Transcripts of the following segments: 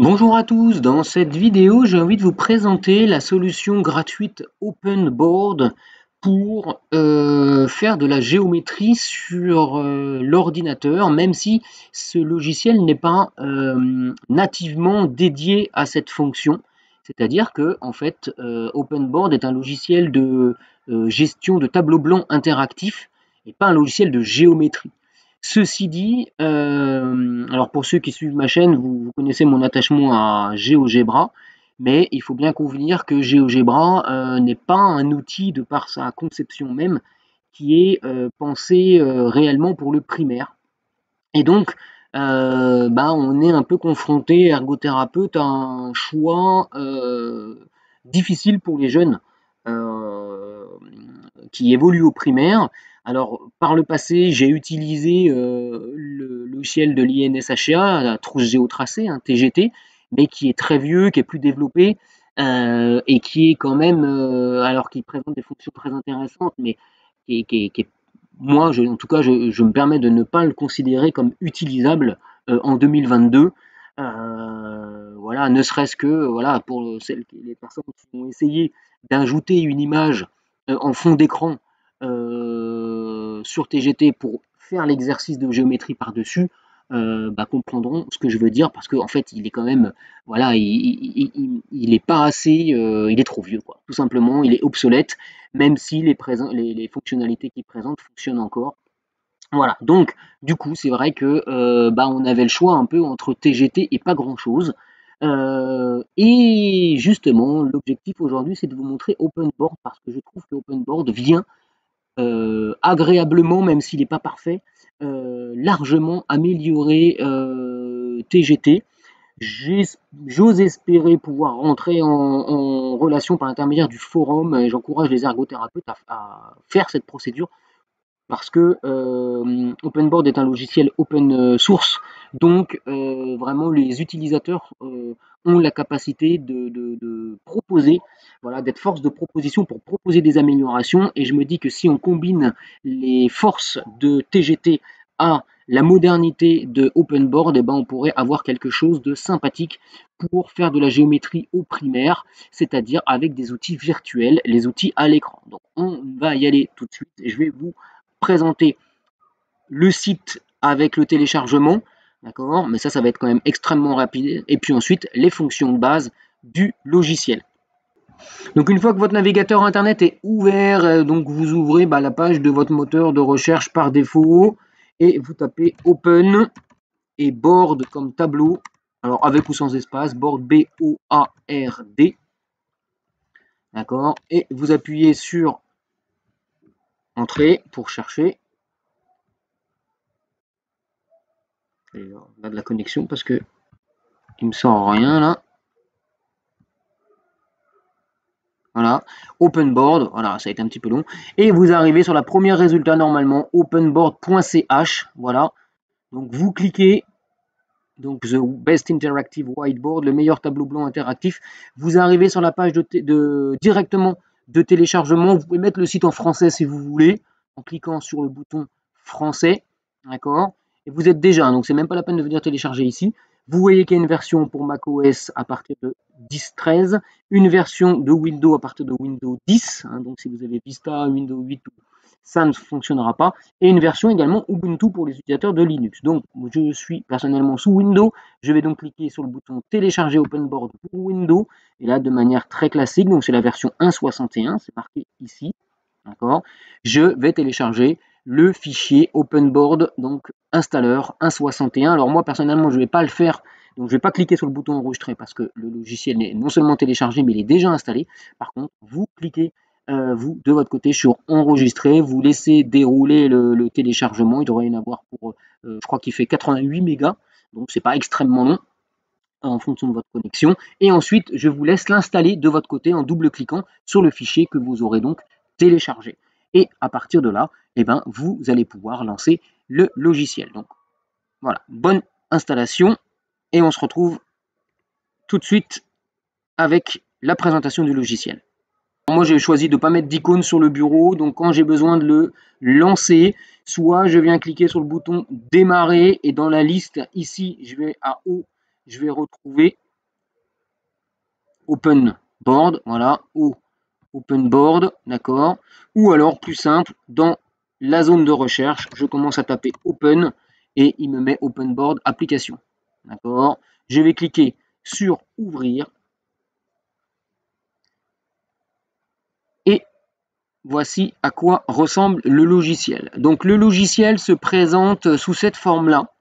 Bonjour à tous, dans cette vidéo j'ai envie de vous présenter la solution gratuite OpenBoard pour euh, faire de la géométrie sur euh, l'ordinateur, même si ce logiciel n'est pas euh, nativement dédié à cette fonction. C'est-à-dire que en fait, OpenBoard est un logiciel de gestion de tableau blanc interactif et pas un logiciel de géométrie. Ceci dit, euh, alors pour ceux qui suivent ma chaîne, vous, connaissez mon attachement à GeoGebra, mais il faut bien convenir que GeoGebra euh, n'est pas un outil de par sa conception même qui est euh, pensé réellement pour le primaire. Et donc, bah, on est un peu confronté, ergothérapeute, à un choix difficile pour les jeunes qui évoluent au primaire. Alors, par le passé, j'ai utilisé euh, le logiciel de l'INSHA, la trousse géotracée, un TGT, mais qui est très vieux, qui est plus développé, euh, et qui est quand même, euh, alors qu'il présente des fonctions très intéressantes, mais qui est, moi, en tout cas, je, me permets de ne pas le considérer comme utilisable en 2022. voilà, ne serait-ce que, voilà, pour celles, les personnes qui ont essayé d'ajouter une image en fond d'écran sur TGT pour faire l'exercice de géométrie par-dessus, euh, bah, comprendront ce que je veux dire parce qu'en en fait il est quand même voilà il, il, est pas assez euh, il est trop vieux quoi. Tout simplement il est obsolète même si les, fonctionnalités qu'il présente fonctionnent encore. Voilà. Donc du coup c'est vrai que euh, bah, on avait le choix un peu entre TGT et pas grand chose et justement l'objectif aujourd'hui c'est de vous montrer OpenBoard parce que je trouve que OpenBoard vient agréablement, même s'il n'est pas parfait, euh, largement amélioré TGT. Euh, j'ose espérer pouvoir rentrer en, relation par l'intermédiaire du forum et j'encourage les ergothérapeutes à, faire cette procédure parce que OpenBoard est un logiciel open source, donc vraiment les utilisateurs ont la capacité de, proposer, voilà, d'être force de proposition pour proposer des améliorations. Et je me dis que si on combine les forces de TGT à la modernité de OpenBoard, eh ben on pourrait avoir quelque chose de sympathique pour faire de la géométrie au primaire, c'est-à-dire avec des outils virtuels, les outils à l'écran. Donc on va y aller tout de suite et je vais vous présenter le site avec le téléchargement, D'accord Mais ça, ça va être quand même extrêmement rapide. Et puis ensuite, les fonctions de base du logiciel. Donc une fois que votre navigateur internet est ouvert, euh, donc vous ouvrez bah, la page de votre moteur de recherche par défaut et vous tapez Open et Board comme tableau. Alors avec ou sans espace, Board B-O-A-R-D. D'accord Et vous appuyez sur Entrée pour chercher. on a de la connexion parce que il me sort rien là. Voilà, open board, voilà, ça a été un petit peu long. Et vous arrivez sur la première résultat normalement, openboard.ch, voilà. Donc vous cliquez, donc The Best Interactive Whiteboard, le meilleur tableau blanc interactif. Vous arrivez sur la page de, de directement de téléchargement. Vous pouvez mettre le site en français si vous voulez, en cliquant sur le bouton français, d'accord vous êtes déjà, donc c'est même pas la peine de venir télécharger ici. Vous voyez qu'il y a une version pour macOS à partir de 10.13, une version de Windows à partir de Windows 10, hein, donc si vous avez Vista, Windows 8, ça ne fonctionnera pas, et une version également Ubuntu pour les utilisateurs de Linux. Donc je suis personnellement sous Windows, je vais donc cliquer sur le bouton télécharger OpenBoard pour Windows, et là de manière très classique, donc c'est la version 1.61, c'est marqué ici, d'accord? Je vais télécharger le fichier OpenBoard, donc installeur 1.61. Alors moi personnellement je ne vais pas le faire, donc je ne vais pas cliquer sur le bouton enregistrer parce que le logiciel est non seulement téléchargé mais il est déjà installé. Par contre, vous cliquez euh, vous de votre côté sur enregistrer, vous laissez dérouler le, téléchargement, il devrait y en avoir pour, euh, je crois qu'il fait 88 mégas, donc c'est pas extrêmement long en fonction de votre connexion. Et ensuite, je vous laisse l'installer de votre côté en double-cliquant sur le fichier que vous aurez donc téléchargé. Et à partir de là, eh ben, vous allez pouvoir lancer le logiciel. Donc voilà, bonne installation et on se retrouve tout de suite avec la présentation du logiciel. Moi j'ai choisi de ne pas mettre d'icône sur le bureau, donc quand j'ai besoin de le lancer, soit je viens cliquer sur le bouton démarrer et dans la liste ici, je vais à haut, je vais retrouver Open Board, voilà, ou Open Board, d'accord, ou alors plus simple, dans la zone de recherche, je commence à taper Open et il me met Open Board application, d'accord. Je vais cliquer sur ouvrir et voici à quoi ressemble le logiciel. Donc le logiciel se présente sous cette forme-là,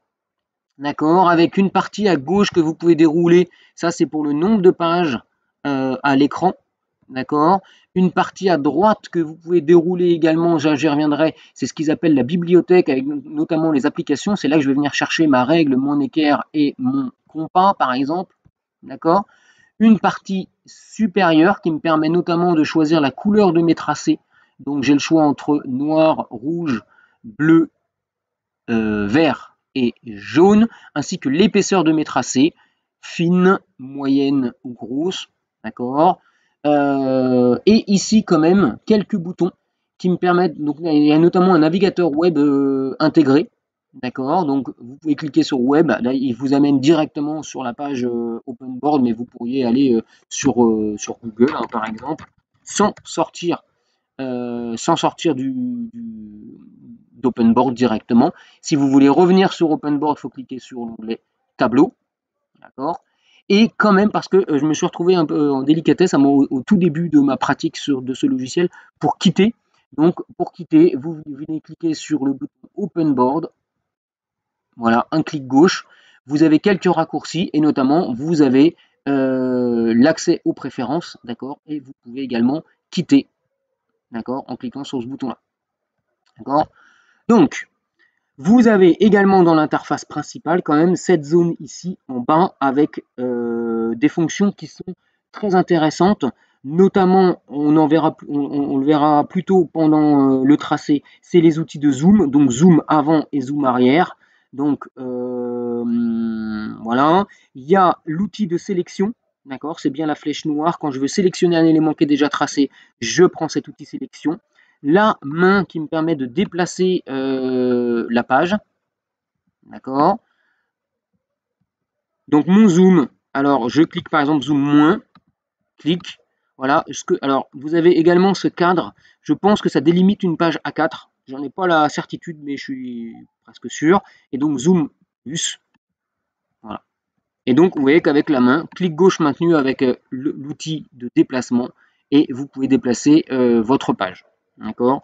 d'accord, avec une partie à gauche que vous pouvez dérouler, ça c'est pour le nombre de pages euh, à l'écran, d'accord? Une partie à droite que vous pouvez dérouler également, j'y reviendrai, c'est ce qu'ils appellent la bibliothèque, avec notamment les applications, c'est là que je vais venir chercher ma règle, mon équerre et mon compas, par exemple, d'accord? Une partie supérieure qui me permet notamment de choisir la couleur de mes tracés, donc j'ai le choix entre noir, rouge, bleu, euh, vert et jaune, ainsi que l'épaisseur de mes tracés, fine, moyenne ou grosse, d'accord? Euh, Et ici quand même quelques boutons qui me permettent, il y a notamment un navigateur web euh, intégré, d'accord? Donc vous pouvez cliquer sur web, il vous amène directement sur la page open board, mais vous pourriez aller sur, sur Google hein, par exemple, sans sortir euh, sans sortir du, d'OpenBoard directement. Si vous voulez revenir sur OpenBoard, il faut cliquer sur l'onglet Tableau. D'accord Et quand même, parce que euh, je me suis retrouvé un peu en délicatesse au, tout début de ma pratique de ce logiciel, pour quitter. Donc, pour quitter, vous venez cliquer sur le bouton OpenBoard. Voilà, un clic gauche. Vous avez quelques raccourcis et notamment, vous avez euh, l'accès aux préférences, d'accord Et vous pouvez également quitter d'accord, en cliquant sur ce bouton-là. D'accord? Donc, vous avez également dans l'interface principale quand même cette zone ici en bas avec euh, des fonctions qui sont très intéressantes. Notamment, on, en verra, on, le verra plutôt pendant euh, le tracé, c'est les outils de zoom, donc zoom avant et zoom arrière. Donc euh, voilà, il y a l'outil de sélection D'accord C'est bien la flèche noire. Quand je veux sélectionner un élément qui est déjà tracé, je prends cet outil sélection. La main qui me permet de déplacer euh, la page. D'accord Donc mon zoom, alors je clique par exemple zoom moins, clique. Voilà. alors vous avez également ce cadre. Je pense que ça délimite une page A4. J'en ai pas la certitude, mais je suis presque sûr. Et donc zoom plus. Et donc, vous voyez qu'avec la main, clic gauche maintenu avec euh, l'outil de déplacement et vous pouvez déplacer euh, votre page. D'accord?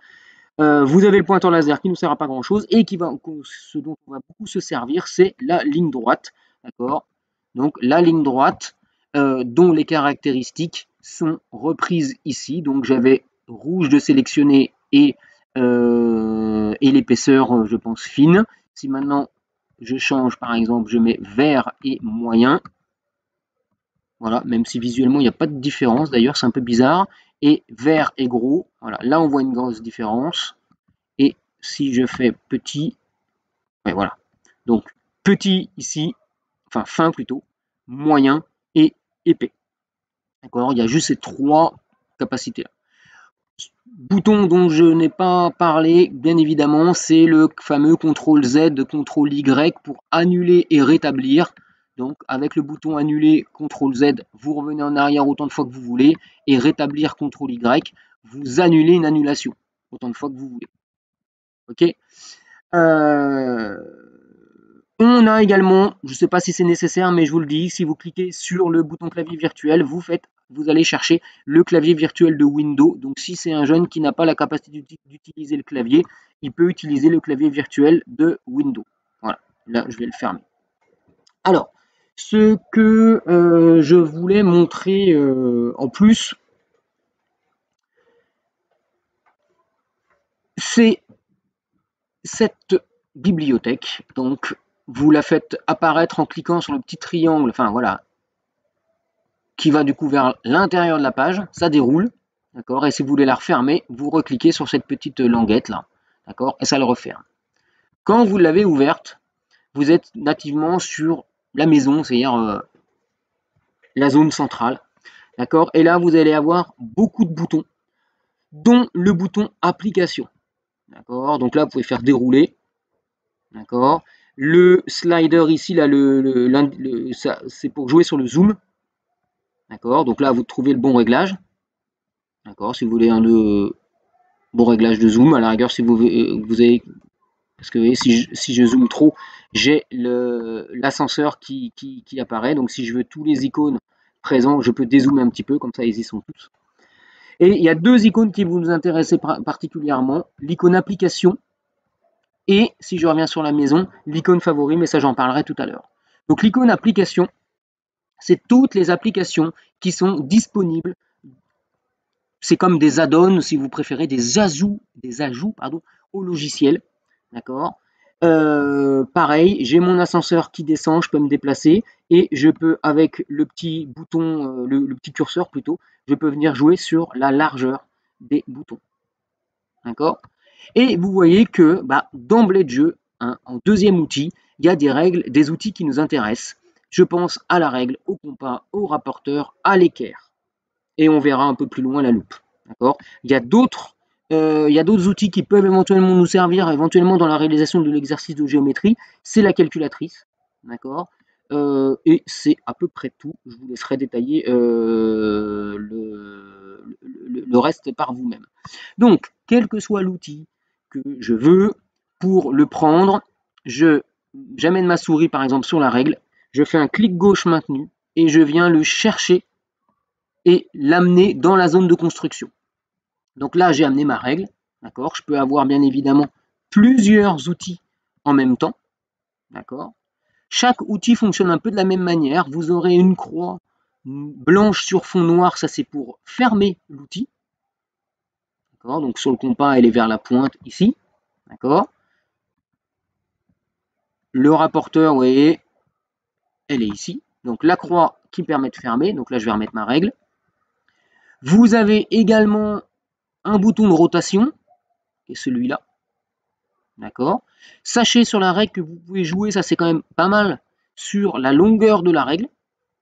Euh, Vous avez le pointeur laser qui ne sert à pas grand-chose et qui va, ce dont on va beaucoup se servir, c'est la ligne droite. D'accord? Donc, la ligne droite dont les caractéristiques sont reprises ici. Donc, j'avais rouge de sélectionner et, et l'épaisseur, je pense, fine. Si maintenant je change par exemple, je mets vert et moyen. Voilà, même si visuellement il n'y a pas de différence, d'ailleurs c'est un peu bizarre. Et vert et gros, voilà, là on voit une grosse différence. Et si je fais petit, voilà. Donc petit ici, enfin fin plutôt, moyen et épais. D'accord Il y a juste ces trois capacités. Bouton dont je n'ai pas parlé, bien évidemment, c'est le fameux CTRL Z, CTRL Y pour annuler et rétablir. Donc avec le bouton annuler, CTRL Z, vous revenez en arrière autant de fois que vous voulez, et rétablir CTRL Y, vous annulez une annulation autant de fois que vous voulez. Ok? Euh, On a également, je ne sais pas si c'est nécessaire, mais je vous le dis, si vous cliquez sur le bouton clavier virtuel, vous faites vous allez chercher le clavier virtuel de Windows. Donc si c'est un jeune qui n'a pas la capacité d'utiliser le clavier, il peut utiliser le clavier virtuel de Windows. Voilà, là je vais le fermer. Alors, ce que euh, je voulais montrer euh, en plus, c'est cette bibliothèque. Donc, vous la faites apparaître en cliquant sur le petit triangle, enfin voilà, qui va du coup vers l'intérieur de la page, ça déroule, d'accord, et si vous voulez la refermer, vous recliquez sur cette petite languette là, d'accord, et ça le referme. Quand vous l'avez ouverte, vous êtes nativement sur la maison, c'est-à-dire euh, la zone centrale, d'accord, et là vous allez avoir beaucoup de boutons, dont le bouton application, D'accord? Donc là, vous pouvez faire dérouler. D'accord? Le slider ici, là, c'est pour jouer sur le zoom. D'accord Donc là, vous trouvez le bon réglage. D'accord Si vous voulez un bon réglage de zoom, à la rigueur, si vous, vous avez... Parce que si, je, zoome trop, j'ai l'ascenseur qui, apparaît. Donc si je veux tous les icônes présents, je peux dézoomer un petit peu, comme ça ils y sont tous. Et il y a deux icônes qui vous intéressent particulièrement, l'icône application et, si je reviens sur la maison, l'icône favori, mais ça j'en parlerai tout à l'heure. Donc l'icône application, c'est toutes les applications qui sont disponibles. C'est comme des add-ons, si vous préférez, des ajouts, des ajouts pardon, au logiciel. D'accord? Euh, pareil, j'ai mon ascenseur qui descend, je peux me déplacer et je peux avec le petit bouton, euh, le, petit curseur plutôt, je peux venir jouer sur la largeur des boutons. D'accord? Et vous voyez que bah, d'emblée de jeu, hein, en deuxième outil, il y a des règles, des outils qui nous intéressent. Je pense à la règle, au compas, au rapporteur, à l'équerre. Et on verra un peu plus loin la loupe. D'accord? Il y a d'autres euh, il y a d'autres outils qui peuvent éventuellement nous servir, éventuellement dans la réalisation de l'exercice de géométrie. C'est la calculatrice, d'accord? Euh, Et c'est à peu près tout. Je vous laisserai détailler euh, le, reste par vous-même. Donc, quel que soit l'outil que je veux, pour le prendre, j'amène ma souris par exemple sur la règle, je fais un clic gauche maintenu et je viens le chercher et l'amener dans la zone de construction. Donc là, j'ai amené ma règle. D'accord? Je peux avoir bien évidemment plusieurs outils en même temps. D'accord? Chaque outil fonctionne un peu de la même manière. Vous aurez une croix blanche sur fond noir, ça c'est pour fermer l'outil. D'accord? Donc sur le compas, elle est vers la pointe ici. D'accord? Le rapporteur, vous voyez, elle est ici. Donc la croix qui permet de fermer. Donc là, je vais remettre ma règle. Vous avez également un bouton de rotation, qui est celui-là. D'accord Sachez sur la règle que vous pouvez jouer, ça c'est quand même pas mal, sur la longueur de la règle.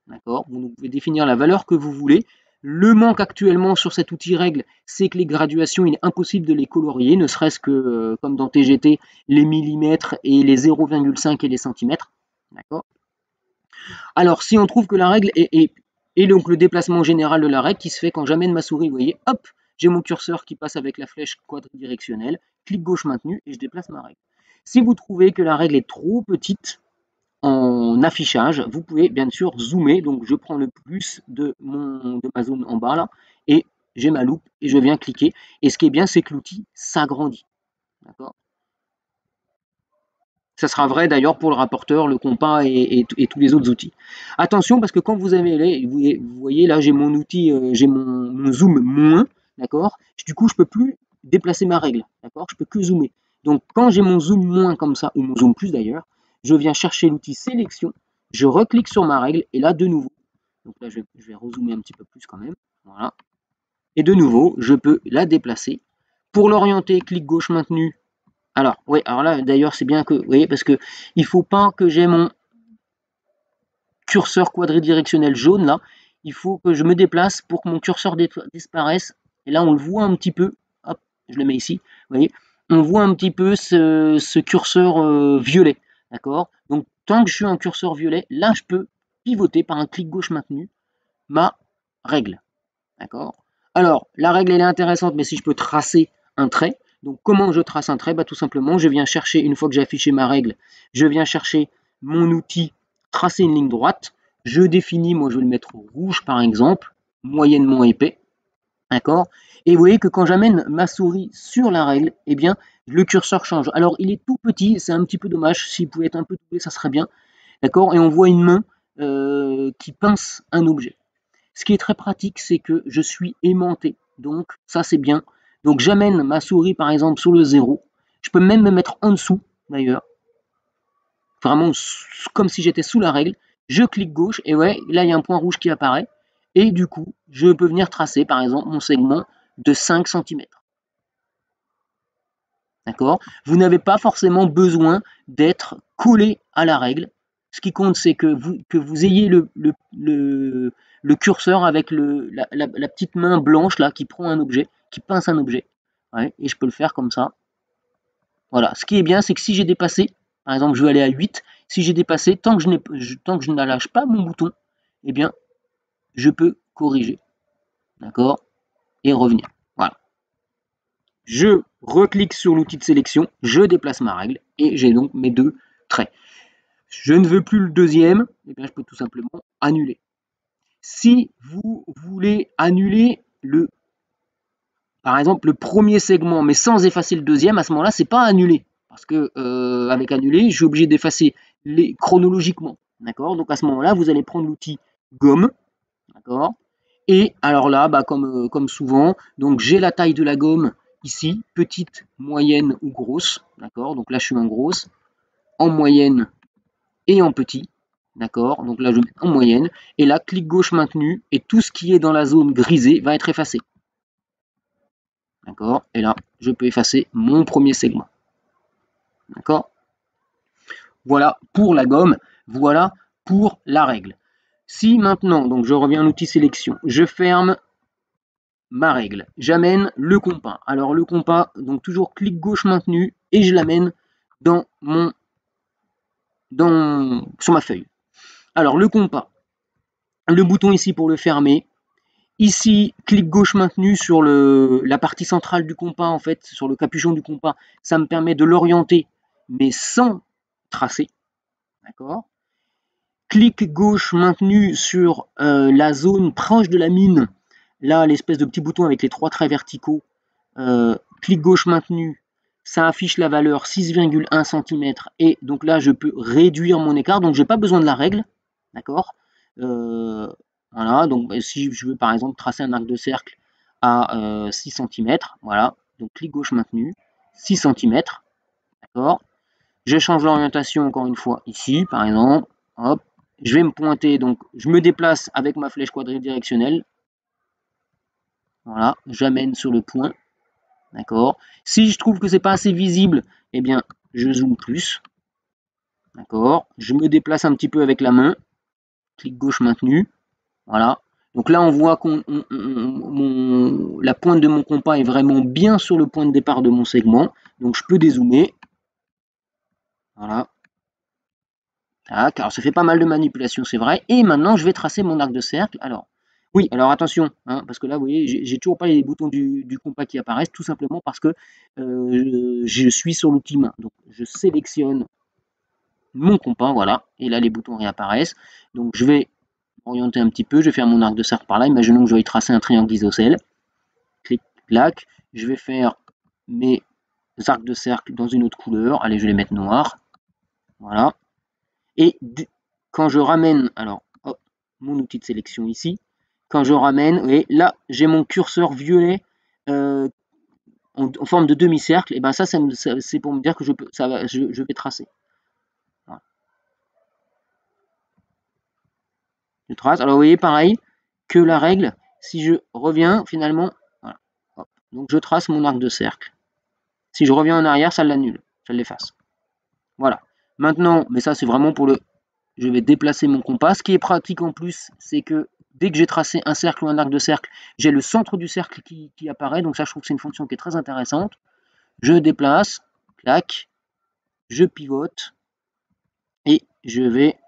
D'accord Vous pouvez définir la valeur que vous voulez. Le manque actuellement sur cet outil règle, c'est que les graduations, il est impossible de les colorier, ne serait-ce que, euh, comme dans TGT, les millimètres et les 0,5 et les centimètres. D'accord Alors, si on trouve que la règle est, donc le déplacement général de la règle qui se fait quand j'amène ma souris, vous voyez, hop, j'ai mon curseur qui passe avec la flèche quadridirectionnelle, clic gauche maintenu et je déplace ma règle. Si vous trouvez que la règle est trop petite en affichage, vous pouvez bien sûr zoomer. Donc je prends le plus de, de ma zone en bas là et j'ai ma loupe et je viens cliquer. Et ce qui est bien, c'est que l'outil s'agrandit. D'accord? Ça sera vrai d'ailleurs pour le rapporteur, le compas et, tous les autres outils. Attention parce que quand vous avez, vous voyez là, j'ai mon outil, euh, j'ai mon, zoom moins, d'accord? Du coup, je peux plus déplacer ma règle, d'accord? Je peux que zoomer. Donc, quand j'ai mon zoom moins comme ça, ou mon zoom plus d'ailleurs, je viens chercher l'outil sélection, je reclique sur ma règle, et là, de nouveau, donc là, je vais, je rezoomer un petit peu plus quand même, voilà. Et de nouveau, je peux la déplacer. Pour l'orienter, clic gauche maintenu. Alors, oui, alors là, d'ailleurs, c'est bien que, vous voyez, parce que il faut pas que j'ai mon curseur quadridirectionnel jaune là, il faut que je me déplace pour que mon curseur disparaisse et là, on le voit un petit peu. Hop, je le mets ici. Vous voyez, on voit un petit peu ce, curseur euh, violet. D'accord Donc, tant que je suis un curseur violet, là, je peux pivoter par un clic gauche maintenu ma règle. D'accord Alors, la règle, elle est intéressante, mais si je peux tracer un trait, donc comment je trace un trait? Bah, Tout simplement, je viens chercher, une fois que j'ai affiché ma règle, je viens chercher mon outil tracer une ligne droite. Je définis, moi je vais le mettre rouge par exemple, moyennement épais. D'accord? Et vous voyez que quand j'amène ma souris sur la règle, eh bien, le curseur change. Alors, il est tout petit, c'est un petit peu dommage. S'il pouvait être un peu doublé, ça serait bien. D'accord? Et on voit une main euh, qui pince un objet. Ce qui est très pratique, c'est que je suis aimanté. Donc, ça, c'est bien. Donc, j'amène ma souris, par exemple, sur le 0. Je peux même me mettre en dessous, d'ailleurs. Vraiment, comme si j'étais sous la règle. Je clique gauche, et ouais, là, il y a un point rouge qui apparaît. Et du coup, je peux venir tracer, par exemple, mon segment de 5 cm. D'accord? Vous n'avez pas forcément besoin d'être collé à la règle. Ce qui compte, c'est que vous, que vous ayez le, le, curseur avec le, la, petite main blanche là qui prend un objet, qui pince un objet. et je peux le faire comme ça. Voilà, ce qui est bien, c'est que si j'ai dépassé, par exemple, je veux aller à 8, si j'ai dépassé, tant que je, tant que je n'allâche pas mon bouton, eh bien, je peux corriger. D'accord? Et revenir. Voilà. Je reclique sur l'outil de sélection, je déplace ma règle, et j'ai donc mes deux traits. Je ne veux plus le deuxième, eh bien, je peux tout simplement annuler. Si vous voulez annuler le, par exemple, le premier segment, mais sans effacer le deuxième, à ce moment-là, c'est pas annulé. Parce que euh, avec annuler, je suis obligé d'effacer les chronologiquement. D'accord? Donc à ce moment-là, vous allez prendre l'outil gomme. D'accord? Et alors là, bah, comme, euh, comme souvent, donc j'ai la taille de la gomme ici, petite, moyenne ou grosse. D'accord? Donc là, je suis en grosse, en moyenne et en petit. D'accord? Donc là, je mets en moyenne. Et là, clic gauche maintenu. Et tout ce qui est dans la zone grisée va être effacé. D'accord Et là, je peux effacer mon premier segment. D'accord Voilà pour la gomme. Voilà pour la règle. Si maintenant, donc je reviens à l'outil sélection, je ferme ma règle, j'amène le compas. Alors le compas, donc toujours clic gauche maintenu et je l'amène dans mon dans, sur ma feuille. Alors le compas, le bouton ici pour le fermer. Ici, clic gauche maintenu sur la partie centrale du compas, en fait, sur le capuchon du compas. Ça me permet de l'orienter, mais sans tracer. D'accord? Clic gauche maintenu sur euh, la zone proche de la mine. Là, l'espèce de petit bouton avec les trois traits verticaux. Euh, clic gauche maintenu ça affiche la valeur 6,1 cm et donc là je peux réduire mon écart donc j'ai pas besoin de la règle d'accord? Euh, voilà donc bah, si je veux par exemple tracer un arc de cercle à 6 euh, cm voilà donc clic gauche maintenu 6 cm d'accord je change l'orientation encore une fois ici par exemple hop je vais me pointer donc je me déplace avec ma flèche quadridirectionnelle voilà j'amène sur le point D'accord Si je trouve que c'est pas assez visible, eh bien, je zoome plus. D'accord Je me déplace un petit peu avec la main. Clic gauche maintenu. Voilà. Donc là, on voit que la pointe de mon compas est vraiment bien sur le point de départ de mon segment. Donc je peux dézoomer. Voilà. Alors ça fait pas mal de manipulation, c'est vrai. Et maintenant, je vais tracer mon arc de cercle. Alors, oui, alors attention, hein, parce que là, vous voyez, j'ai toujours pas les boutons du, compas qui apparaissent, tout simplement parce que euh, je, suis sur l'outil main. Donc, je sélectionne mon compas, voilà, et là, les boutons réapparaissent. Donc, je vais orienter un petit peu, je vais faire mon arc de cercle par là. Imaginons que je vais tracer un triangle isocèle. Clic, clac. Je vais faire mes arcs de cercle dans une autre couleur. Allez, je vais les mettre noirs. Voilà. Et quand je ramène, alors, mon outil de sélection ici, quand je ramène, et là j'ai mon curseur violet euh, en, forme de demi-cercle, et ben ça, c'est pour me dire que je, peux, ça va, je, vais tracer. Je trace. Alors vous voyez pareil que la règle, si je reviens finalement, donc je trace mon arc de cercle. Si je reviens en arrière, ça l'annule, ça l'efface. Voilà. Maintenant, mais ça c'est vraiment pour le je vais déplacer mon compas. Ce qui est pratique en plus, c'est que dès que j'ai tracé un cercle ou un arc de cercle, j'ai le centre du cercle qui, apparaît. Donc ça, je trouve que c'est une fonction qui est très intéressante. Je déplace, clac, je pivote, et je vais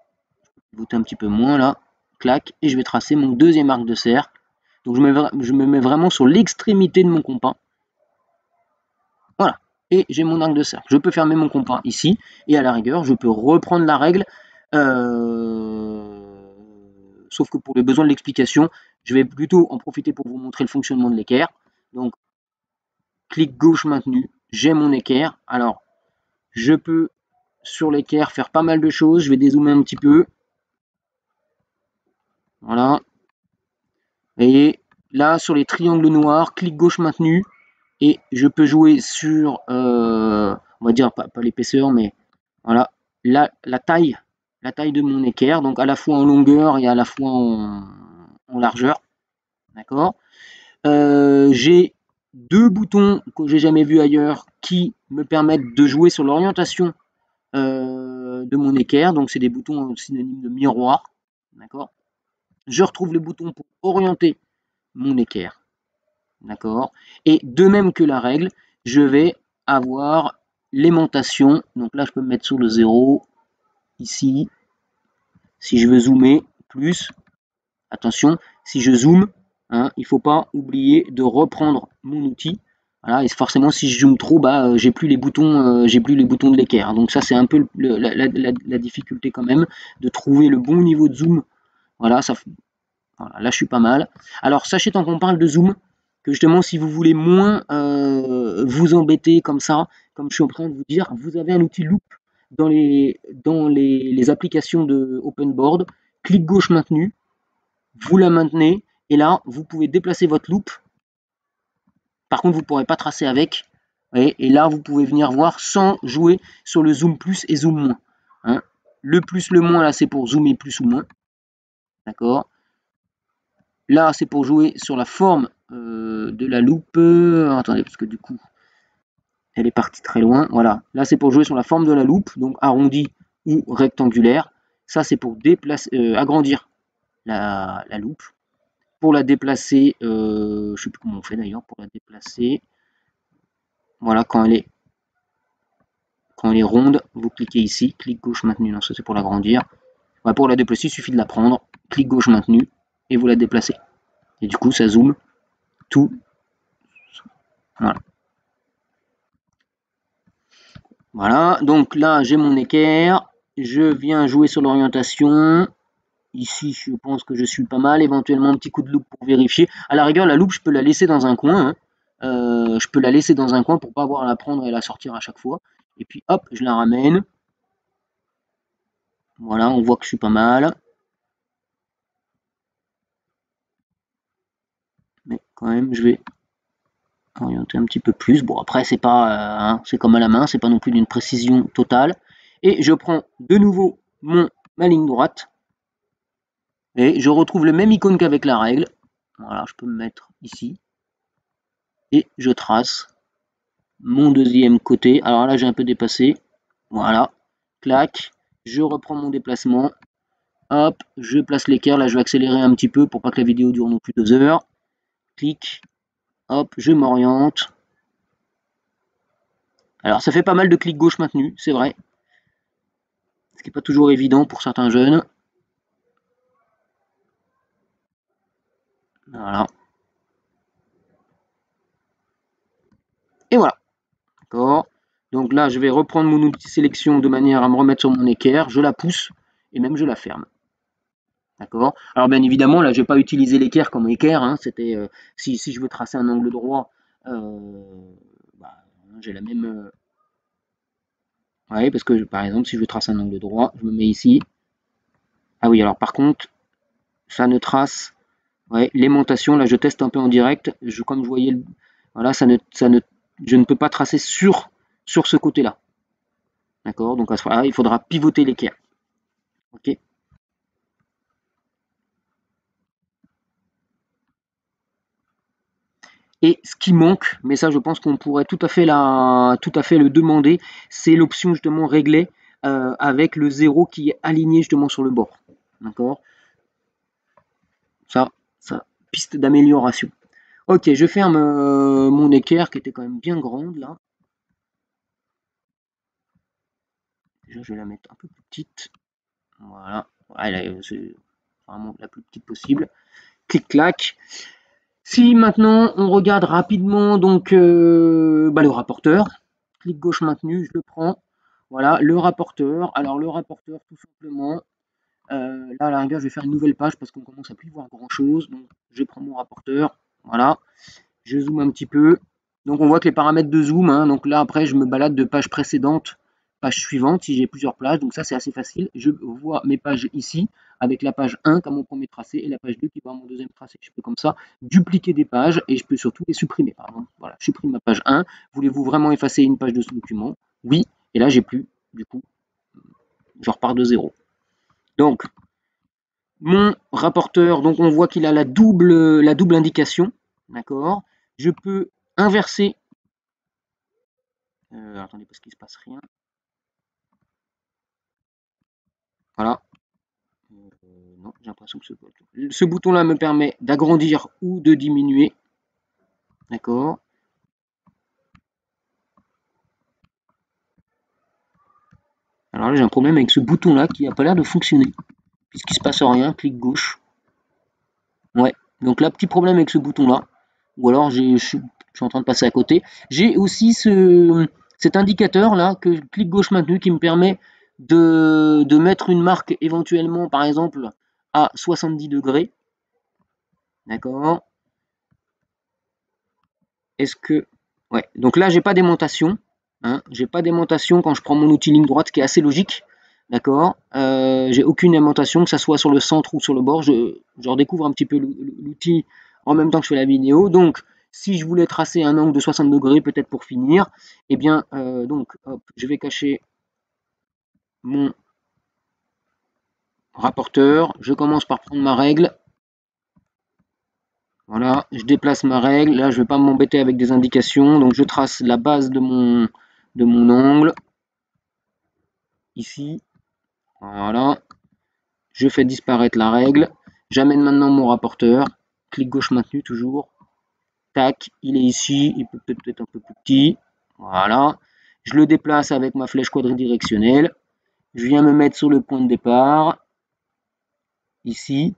pivoter un petit peu moins là, clac, et je vais tracer mon deuxième arc de cercle. Donc je me, je me mets vraiment sur l'extrémité de mon compas. Voilà, et j'ai mon arc de cercle. Je peux fermer mon compas ici, et à la rigueur, je peux reprendre la règle. Euh, sauf que pour les besoins de l'explication, je vais plutôt en profiter pour vous montrer le fonctionnement de l'équerre. Donc, clic gauche maintenu, j'ai mon équerre. Alors, je peux sur l'équerre faire pas mal de choses. Je vais dézoomer un petit peu. Voilà. Et là, sur les triangles noirs, clic gauche maintenu. Et je peux jouer sur, euh, on va dire, pas, l'épaisseur, mais voilà, la, taille la taille de mon équerre, donc à la fois en longueur et à la fois en, largeur. D'accord euh, J'ai deux boutons que j'ai jamais vu ailleurs qui me permettent de jouer sur l'orientation euh, de mon équerre. Donc c'est des boutons synonymes de miroir. D'accord Je retrouve les boutons pour orienter mon équerre. D'accord Et de même que la règle, je vais avoir l'aimantation. Donc là, je peux me mettre sur le 0, ici. Si je veux zoomer plus, attention, si je zoome, hein, il ne faut pas oublier de reprendre mon outil. Voilà, et forcément, si je zoome trop, bah, euh, j'ai plus les boutons, euh, j'ai plus les boutons de l'équerre. Donc ça, c'est un peu la, difficulté quand même de trouver le bon niveau de zoom. Voilà, ça, là, je suis pas mal. Alors, sachez tant qu'on parle de zoom, que justement, si vous voulez moins euh, vous embêter comme ça, comme je suis en train de vous dire, vous avez un outil loop dans les, dans les, applications de OpenBoard. Clic gauche maintenu, vous la maintenez, et là, vous pouvez déplacer votre loupe par contre, vous ne pourrez pas tracer avec. et là, vous pouvez venir voir sans jouer sur le zoom plus et zoom moins. Hein. Le plus, le moins, là, c'est pour zoomer plus ou moins. D'accord Là, c'est pour jouer sur la forme euh, de la loupe. attendez, parce que du coup, elle est partie très loin. Voilà. Là, c'est pour jouer sur la forme de la loupe, donc arrondi ou rectangulaire. Ça, c'est pour déplacer, euh, agrandir la loupe pour la déplacer, euh, je ne sais plus comment on fait d'ailleurs, pour la déplacer, voilà, quand elle est quand elle est ronde, vous cliquez ici, clic gauche maintenu, non ça c'est pour l'agrandir. Pour la déplacer, il suffit de la prendre, clic gauche maintenu, et vous la déplacez. Et du coup, ça zoome tout. Voilà. Voilà, donc là j'ai mon équerre, je viens jouer sur l'orientation, Ici, je pense que je suis pas mal. Éventuellement, un petit coup de loupe pour vérifier. À la rigueur, la loupe, je peux la laisser dans un coin. Hein. Euh, je peux la laisser dans un coin pour pas avoir à la prendre et la sortir à chaque fois. Et puis, hop, je la ramène. Voilà, on voit que je suis pas mal. Mais quand même, je vais orienter un petit peu plus. Bon, après, c'est pas, euh, hein, c'est comme à la main, c'est pas non plus d'une précision totale. Et je prends de nouveau mon, ma ligne droite et je retrouve le même icône qu'avec la règle. Voilà, je peux me mettre ici. Et je trace mon deuxième côté. Alors là, j'ai un peu dépassé. Voilà. Clac. Je reprends mon déplacement. Hop, je place l'équerre. Là, je vais accélérer un petit peu pour pas que la vidéo dure non plus deux heures. Clic. Hop, je m'oriente. Alors, ça fait pas mal de clics gauche maintenu, c'est vrai. Ce qui n'est pas toujours évident pour certains jeunes. Voilà. Et voilà. D'accord. Donc là, je vais reprendre mon outil sélection de manière à me remettre sur mon équerre. Je la pousse et même je la ferme. D'accord? Alors bien évidemment, là, je n'ai pas utilisé l'équerre comme équerre. Hein. C'était euh, si, je veux tracer un angle droit, euh, bah, j'ai la même... Euh, oui, parce que par exemple, si je veux tracer un angle droit, je me mets ici. Ah oui, alors par contre, ça ne trace Ouais, l'aimantation, là je teste un peu en direct. Je, comme vous voyez, voilà, ça ne, ça ne, je ne peux pas tracer sur, sur ce côté-là. D'accord Donc à ce il faudra pivoter l'équerre. Ok Et ce qui manque, mais ça je pense qu'on pourrait tout à fait, la, tout à fait le demander, c'est l'option justement régler euh, avec le zéro qui est aligné justement sur le bord. D'accord? Ça, piste d'amélioration. Ok, je ferme euh, mon équerre qui était quand même bien grande là. Déjà, je vais la mettre un peu plus petite. Voilà, c'est vraiment la plus petite possible. Clic-clac. Si maintenant on regarde rapidement donc euh, bah, le rapporteur, clic gauche maintenu, je le prends. Voilà, le rapporteur. Alors le rapporteur, tout simplement, euh, là, à la je vais faire une nouvelle page parce qu'on commence à plus voir grand chose. Donc, je prends mon rapporteur. Voilà. Je zoome un petit peu. Donc, on voit que les paramètres de zoom. Hein, donc là, après, je me balade de page précédente, page suivante, si j'ai plusieurs plages. Donc, ça, c'est assez facile. Je vois mes pages ici avec la page 1 comme mon premier tracé et la page 2 qui va mon deuxième tracé. Je peux comme ça dupliquer des pages et je peux surtout les supprimer. Voilà, je supprime ma page 1. Voulez-vous vraiment effacer une page de ce document? Oui. Et là, j'ai plus, du coup, je repars de zéro. Donc, mon rapporteur, donc on voit qu'il a la double, la double indication. D'accord? Je peux inverser. Euh, attendez, parce qu'il se passe rien. Voilà. Euh, non, j'ai l'impression que ce, bouton-là me permet d'agrandir ou de diminuer. D'accord Alors là, j'ai un problème avec ce bouton-là qui n'a pas l'air de fonctionner. Puisqu'il ne se passe rien, clic gauche. Ouais, donc là, petit problème avec ce bouton-là. Ou alors, je suis en train de passer à côté. J'ai aussi ce, cet indicateur-là, que clic gauche maintenu, qui me permet de, mettre une marque éventuellement, par exemple, à 70 degrés. D'accord Est-ce que... Ouais, donc là, j'ai pas d'aimantation. Hein, j'ai pas d'aimantation quand je prends mon outil ligne droite, qui est assez logique. D'accord euh, J'ai aucune aimantation, que ce soit sur le centre ou sur le bord. Je, je redécouvre un petit peu l'outil en même temps que je fais la vidéo. Donc, si je voulais tracer un angle de 60 degrés, peut-être pour finir, eh bien, euh, donc, je vais cacher mon rapporteur. Je commence par prendre ma règle. Voilà, je déplace ma règle. Là, je ne vais pas m'embêter avec des indications. Donc, je trace la base de mon, de mon angle. Ici. Voilà. Je fais disparaître la règle. J'amène maintenant mon rapporteur. Clic gauche maintenu toujours. Tac, il est ici. Il peut peut-être être un peu plus petit. Voilà. Je le déplace avec ma flèche quadridirectionnelle. Je viens me mettre sur le point de départ. Ici.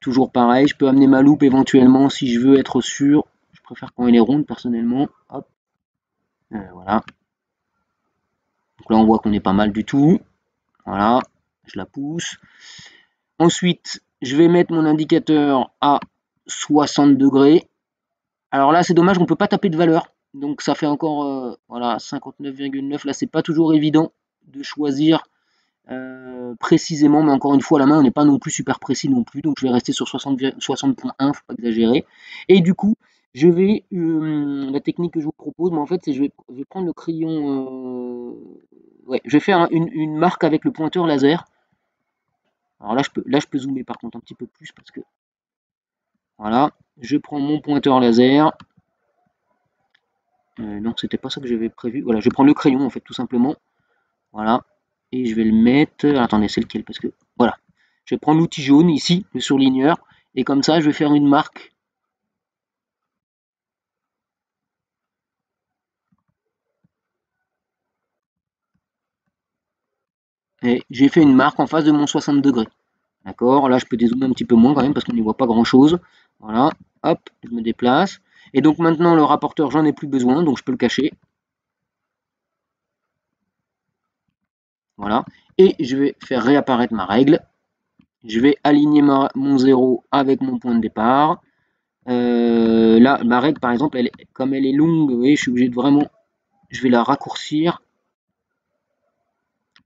Toujours pareil. Je peux amener ma loupe éventuellement si je veux être sûr. Je préfère quand elle est ronde personnellement. Hop. Euh, voilà. Donc là, on voit qu'on est pas mal du tout. Voilà. Je la pousse. Ensuite, je vais mettre mon indicateur à 60 degrés. Alors là, c'est dommage, on ne peut pas taper de valeur. Donc ça fait encore euh, voilà 59,9. Là, c'est pas toujours évident de choisir euh, précisément, mais encore une fois, la main, on n'est pas non plus super précis non plus. Donc je vais rester sur 60.1, 60 faut pas exagérer. Et du coup, je vais euh, la technique que je vous propose, mais en fait, c'est je vais, prendre le crayon. ouais, je vais faire une, marque avec le pointeur laser. Alors là, je peux, là, je peux zoomer par contre un petit peu plus parce que voilà, je prends mon pointeur laser. Euh, non, c'était pas ça que j'avais prévu. Voilà, je prends le crayon en fait, tout simplement. Voilà, et je vais le mettre. attendez, c'est lequel Parce que voilà, je vais prendre l'outil jaune ici, le surligneur, et comme ça, je vais faire une marque. Et j'ai fait une marque en face de mon 60 degrés. D'accord? Là, je peux dézoomer un petit peu moins quand même parce qu'on n'y voit pas grand-chose. Voilà, hop, je me déplace. Et donc maintenant, le rapporteur, j'en ai plus besoin, donc je peux le cacher. Voilà. Et je vais faire réapparaître ma règle. Je vais aligner mon 0 avec mon point de départ. Euh, là, ma règle, par exemple, comme elle est longue, je suis obligé de vraiment... Je vais la raccourcir.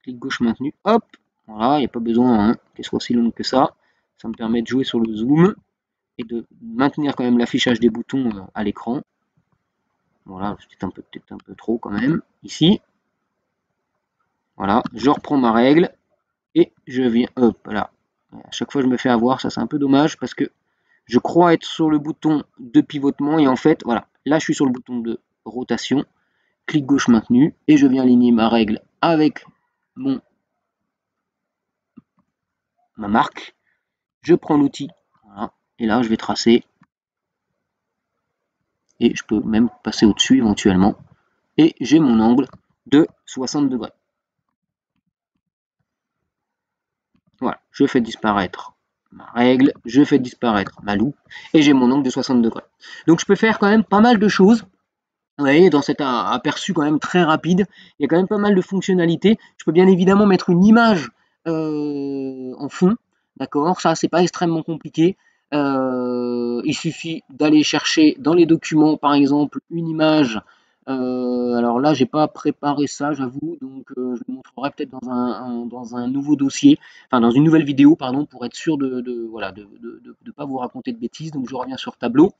Clic gauche maintenu. Hop, voilà, il n'y a pas besoin hein, qu'elle soit si longue que ça. Ça me permet de jouer sur le zoom et de maintenir quand même l'affichage des boutons euh, à l'écran. Voilà, c'est un peu peut-être un peu trop quand même. Ici. Voilà, je reprends ma règle et je viens. Hop là. À chaque fois je me fais avoir, ça c'est un peu dommage parce que je crois être sur le bouton de pivotement et en fait, voilà, là je suis sur le bouton de rotation, clic gauche maintenu et je viens aligner ma règle avec mon ma marque, je prends l'outil, et là je vais tracer, et je peux même passer au-dessus éventuellement, et j'ai mon angle de 60 degrés. Voilà, je fais disparaître ma règle, je fais disparaître ma loupe, et j'ai mon angle de 60 degrés. Donc je peux faire quand même pas mal de choses. Vous voyez, dans cet aperçu quand même très rapide, il y a quand même pas mal de fonctionnalités. Je peux bien évidemment mettre une image euh, en fond. D'accord? Ça, c'est pas extrêmement compliqué. Euh, il suffit d'aller chercher dans les documents, par exemple, une image. Euh, alors là, j'ai pas préparé ça, j'avoue, donc je le montrerai peut-être dans un, nouveau dossier, enfin dans une nouvelle vidéo, pardon, pour être sûr de, de pas vous raconter de bêtises. Donc je reviens sur tableau.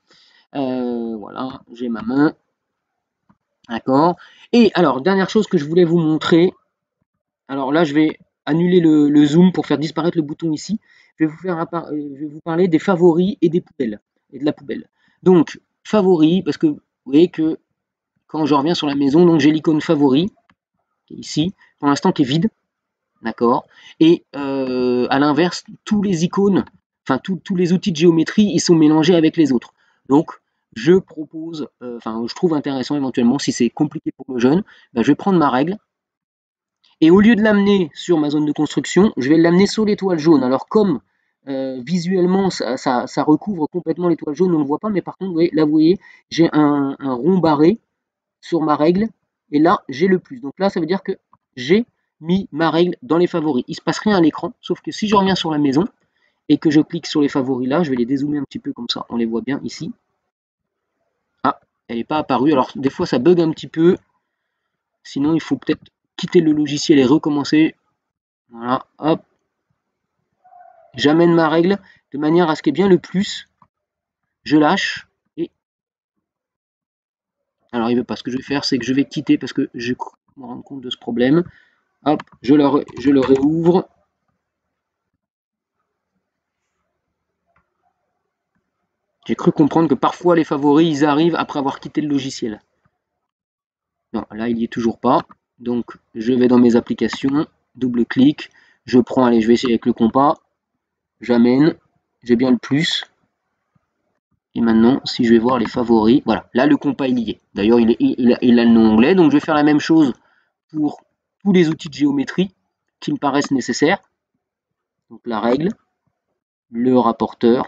voilà, j'ai ma main. D'accord. Et alors, dernière chose que je voulais vous montrer. Alors là, je vais annuler le, zoom pour faire disparaître le bouton ici. Je vais, vous faire, euh, je vais vous parler des favoris et des poubelles, et de la poubelle. Donc, favoris, parce que vous voyez que quand je reviens sur la maison, donc j'ai l'icône favori, qui est ici, pour l'instant qui est vide, d'accord Et euh, à l'inverse, tous les icônes, enfin tous les outils de géométrie, ils sont mélangés avec les autres. Donc, je propose, euh, enfin, je trouve intéressant éventuellement, si c'est compliqué pour le jeune, ben, je vais prendre ma règle, Et au lieu de l'amener sur ma zone de construction, je vais l'amener sur l'étoile jaune. Alors comme euh, visuellement ça, recouvre complètement l'étoile jaune, on ne le voit pas, mais par contre, là vous voyez, j'ai un, rond barré sur ma règle, et là j'ai le plus. Donc là ça veut dire que j'ai mis ma règle dans les favoris. Il se passe rien à l'écran, sauf que si je reviens sur la maison, et que je clique sur les favoris là, je vais les dézoomer un petit peu comme ça, on les voit bien ici. Ah, elle n'est pas apparue, alors des fois ça bug un petit peu, sinon il faut peut-être quitter le logiciel et recommencer. Voilà, hop. J'amène ma règle de manière à ce qu'il y ait bien le plus. Je lâche. Alors il veut pas. Ce que je vais faire, c'est que je vais quitter parce que je me rends compte de ce problème. Hop, je le, je réouvre. J'ai cru comprendre que parfois les favoris, ils arrivent après avoir quitté le logiciel. Non, là, il n'y est toujours pas. Donc, je vais dans mes applications, double-clic, je prends, allez, je vais essayer avec le compas, j'amène, j'ai bien le plus. Et maintenant, si je vais voir les favoris, voilà, là, le compas, est. D'ailleurs, il, a le nom anglais, donc je vais faire la même chose pour tous les outils de géométrie qui me paraissent nécessaires. Donc, la règle, le rapporteur,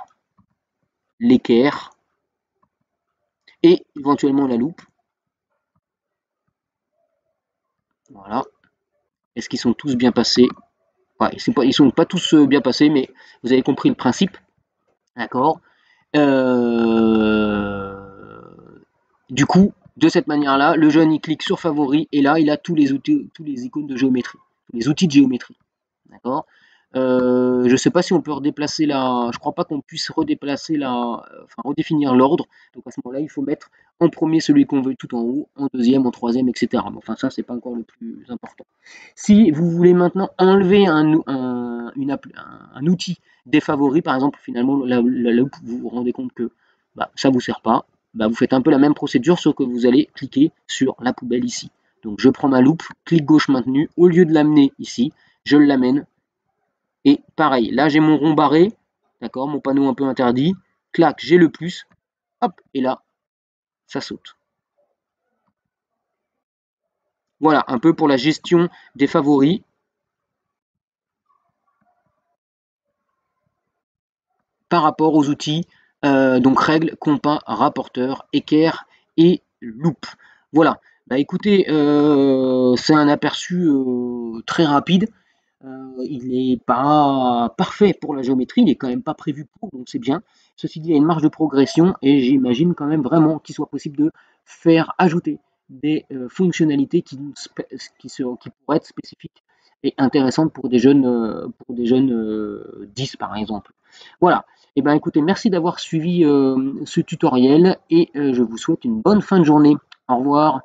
l'équerre et éventuellement la loupe. Voilà. Est-ce qu'ils sont tous bien passés? Ils ne sont pas tous euh, bien passés, mais vous avez compris le principe. D'accord? Du coup, de cette manière-là, le jeune il clique sur favori et là il a tous les outils, tous les icônes de géométrie, les outils de géométrie. D'accord? Euh, je ne sais pas si on peut redéplacer la. Je crois pas qu'on puisse redéplacer la. Enfin, redéfinir l'ordre. Donc à ce moment-là, il faut mettre en premier celui qu'on veut tout en haut, en deuxième, en troisième, etc. Mais enfin, ça, c'est pas encore le plus important. Si vous voulez maintenant enlever un, outil défavori, par exemple, finalement, la, loupe, vous vous rendez compte que bah, ça vous sert pas, bah, vous faites un peu la même procédure, sauf que vous allez cliquer sur la poubelle ici. Donc je prends ma loupe, clic gauche maintenu, au lieu de l'amener ici, je l'amène et pareil, là j'ai mon rond barré, d'accord, mon panneau un peu interdit, clac, j'ai le plus, hop, et là, ça saute. Voilà, un peu pour la gestion des favoris. Par rapport aux outils, euh, donc règles, compas, rapporteur, équerre et loupe. Voilà, bah écoutez, euh, c'est un aperçu euh, très rapide. Euh, il n'est pas parfait pour la géométrie, il n'est quand même pas prévu pour, donc c'est bien. Ceci dit, il y a une marge de progression et j'imagine quand même vraiment qu'il soit possible de faire ajouter des euh, fonctionnalités qui, pourraient être spécifiques et intéressantes pour des jeunes, euh, pour des jeunes 10 par exemple. Voilà. Et eh bien écoutez, merci d'avoir suivi ce tutoriel et je vous souhaite une bonne fin de journée. Au revoir.